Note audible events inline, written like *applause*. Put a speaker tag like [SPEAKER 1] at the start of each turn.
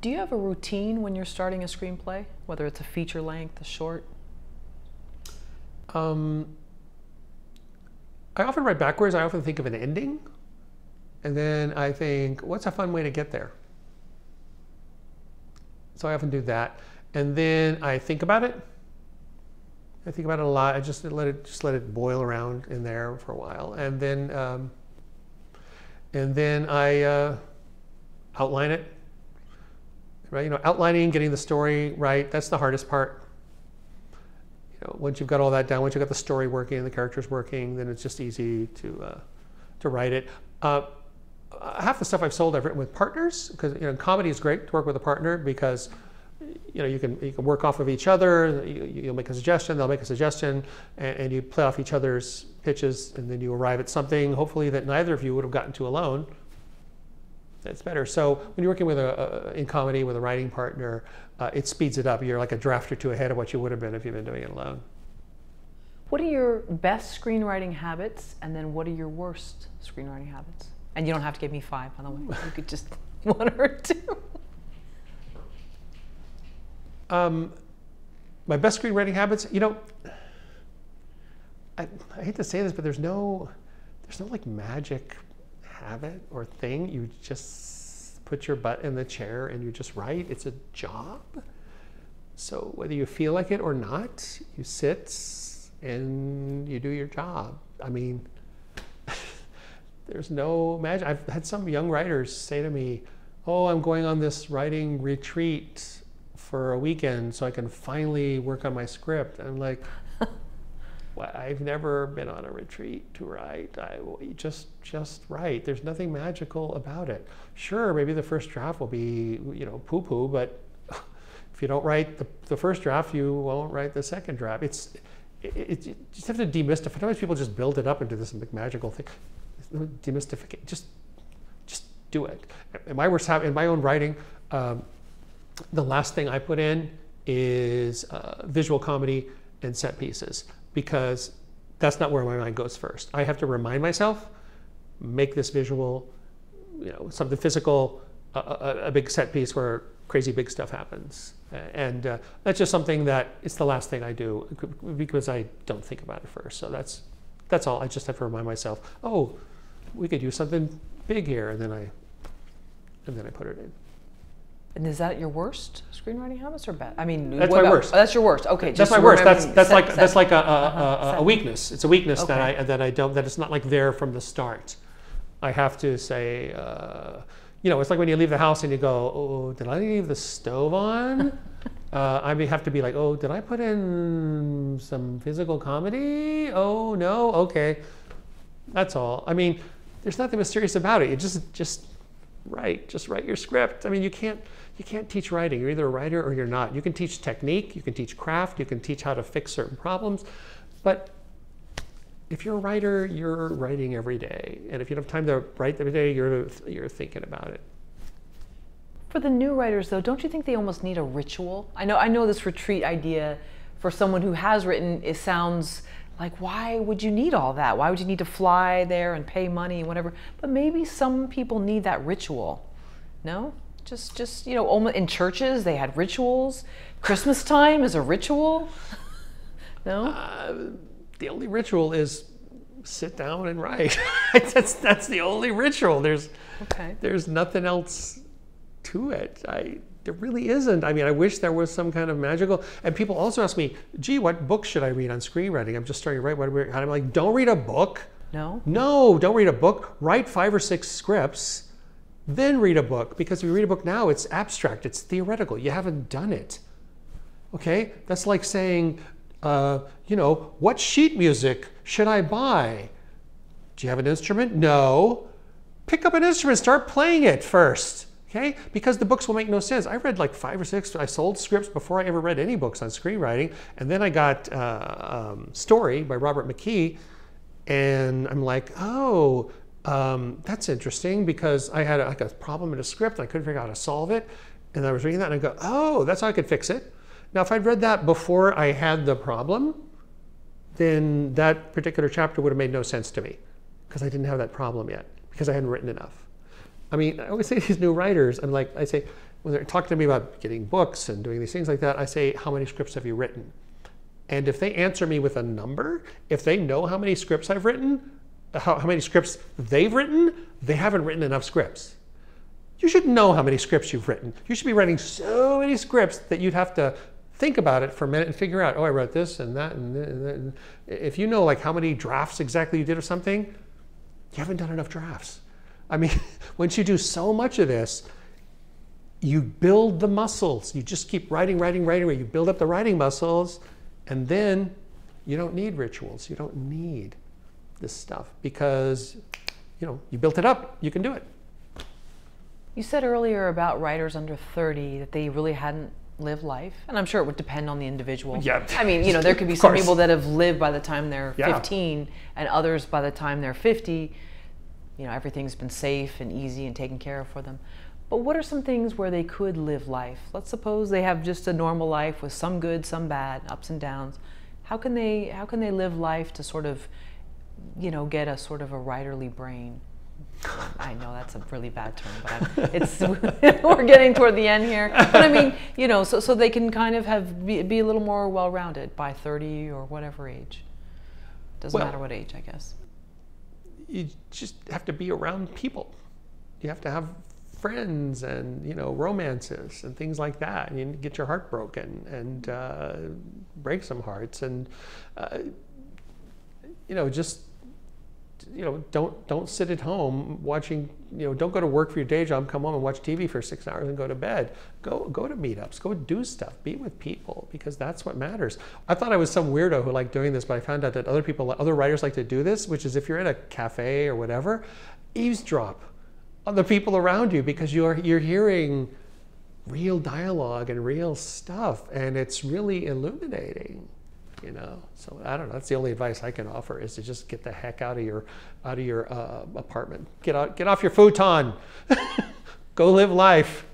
[SPEAKER 1] Do you have a routine when you're starting a screenplay, whether it's a feature length, a short?
[SPEAKER 2] Um, I often write backwards. I often think of an ending, and then I think, what's a fun way to get there? So I often do that, and then I think about it. I think about it a lot. I just let it just let it boil around in there for a while, and then um, and then I uh, outline it. Right, you know, outlining, getting the story right. That's the hardest part. You know, once you've got all that down, once you've got the story working and the characters working, then it's just easy to uh, to write it. Uh, half the stuff I've sold I've written with partners because you know comedy is great to work with a partner because you know you can you can work off of each other. You, will make a suggestion, they'll make a suggestion, and, and, you play off each other's pitches, and then you arrive at something hopefully that neither of you would have gotten to alone it's better. So when you're working with a, a in comedy with a writing partner, uh, it speeds it up. You're like a draft or two ahead of what you would have been if you've been doing it alone.
[SPEAKER 1] What are your best screenwriting habits, and then what are your worst screenwriting habits? And you don't have to give me five, by the way. You could just *laughs* one or two.
[SPEAKER 2] Um, my best screenwriting habits, you know, I, I hate to say this, but there's no, there's no like magic habit or thing. You just put your butt in the chair and you just write. It's a job. So whether you feel like it or not, you sit and you do your job. I mean, *laughs* there's no magic. I've had some young writers say to me, Oh, I'm going on this writing retreat for a weekend so I can finally work on my script. And I'm like, I've never been on a retreat to write. I just just write. There's nothing magical about it. Sure, maybe the first draft will be you know poo poo, but *laughs* if you don't write the, the first draft, you won't write the second draft. It's it, it, you just have to demystify. Sometimes people just build it up into this magical thing. Demystify. Just just do it. In my worst in my own writing, um, the last thing I put in is uh, visual comedy and set pieces because that's not where my mind goes first. I have to remind myself, make this visual, you know, something physical, a, a, a big set piece where crazy big stuff happens. And uh, that's just something that it's the last thing I do because I don't think about it first. So that's that's all. I just have to remind myself, oh, we could use something big here, and then I and then I put it in.
[SPEAKER 1] And is that your worst screenwriting habits or bad? I mean,
[SPEAKER 2] that's my
[SPEAKER 1] about,
[SPEAKER 2] worst.
[SPEAKER 1] Oh, that's your worst. Okay,
[SPEAKER 2] that's my worst. That's that's set, like set. that's like a, a, uh-huh. a, a, weakness. It's a weakness okay. that I that I don't that it's not like there from the start. I have to say, uh, you know, it's like when you leave the house and you go, oh, did I leave the stove on? *laughs* uh, I may have to be like, oh, did I put in some physical comedy? Oh no, okay, that's all. I mean, there's nothing mysterious about it. You just just write, just write your script. I mean, you can't you can't teach writing. You're either a writer or you're not. You can teach technique, you can teach craft, you can teach how to fix certain problems, but if you're a writer, you're writing every day. And if you don't have time to write every day, you're, you're thinking about it.
[SPEAKER 1] For the new writers, though, don't you think they almost need a ritual? I know, I know this retreat idea for someone who has written, it sounds like, why would you need all that? Why would you need to fly there and pay money and whatever? But maybe some people need that ritual. No? Just, just you know, in churches they had rituals. Christmas time is a ritual. *laughs* no. Uh,
[SPEAKER 2] the only ritual is sit down and write. *laughs* that's that's the only ritual. There's okay. There's nothing else to it. I there really isn't. I mean, I wish there was some kind of magical. And people also ask me, "Gee, what book should I read on screenwriting?" I'm just starting to write. What? And I'm like, "Don't read a book.
[SPEAKER 1] No.
[SPEAKER 2] No, don't read a book. Write five or six scripts." Then read a book because if you read a book now, it's abstract, it's theoretical. You haven't done it. Okay? That's like saying, uh, you know, what sheet music should I buy? Do you have an instrument? No. Pick up an instrument, start playing it first. Okay? Because the books will make no sense. I read like five or six, I sold scripts before I ever read any books on screenwriting. And then I got uh, um, Story by Robert McKee. And I'm like, oh, um, that's interesting because I had a, like a problem in a script. I couldn't figure out how to solve it. And I was reading that and I go, oh, that's how I could fix it. Now, if I'd read that before I had the problem, then that particular chapter would have made no sense to me because I didn't have that problem yet because I hadn't written enough. I mean, I always *laughs* say these new writers, I'm like, I say, when they're talking to me about getting books and doing these things like that, I say, How many scripts have you written? And if they answer me with a number, if they know how many scripts I've written, how, how many scripts they've written, they haven't written enough scripts. You should know how many scripts you've written. You should be writing so many scripts that you'd have to think about it for a minute and figure out, oh, I wrote this and that and, and if you know like how many drafts exactly you did of something, you haven't done enough drafts. I mean, *laughs* once you do so much of this, you build the muscles. You just keep writing, writing, writing, writing. You build up the writing muscles, and then you don't need rituals. You don't need this stuff because you know you built it up. You can do it.
[SPEAKER 1] You said earlier about writers under 30 that they really hadn't lived life, and I'm sure it would depend on the individual.
[SPEAKER 2] Yeah.
[SPEAKER 1] I mean, you know, there could be *laughs* some people that have lived by the time they're
[SPEAKER 2] Yeah.
[SPEAKER 1] 15, and others by the time they're 50. You know, everything's been safe and easy and taken care of for them. But what are some things where they could live life? Let's suppose they have just a normal life with some good, some bad, ups and downs. How can they how can they live life to sort of, you know, get a sort of a writerly brain? I know that's a really bad term, but I'm, it's *laughs* we're getting toward the end here. But I mean, you know, so so they can kind of have be, be a little more well-rounded by 30 or whatever age. Doesn't
[SPEAKER 2] Well-
[SPEAKER 1] matter what age, I guess.
[SPEAKER 2] you just have to be around people. You have to have friends and you know romances and things like that. And you get your heart broken and uh, break some hearts and uh, you know just you know don't don't sit at home watching you know don't go to work for your day job come home and watch tv for six hours and go to bed. Go go to meetups. Go do stuff. Be with people because that's what matters. I thought i was some weirdo who liked doing this but i found out that other people other writers like to do this which is if you're in a cafe or whatever eavesdrop on the people around you because you're you're hearing real dialogue and real stuff. And it's really illuminating you know? So i don't know. That's the only advice i can offer is to just get the heck out of your out of your uh, apartment. Get out get off your futon. *laughs* Go live life